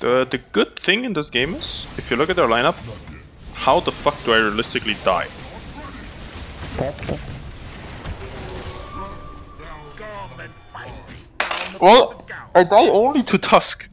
The, the good thing in this game is, if you look at their lineup, how the fuck do I realistically die? Well, I die only to Tusk.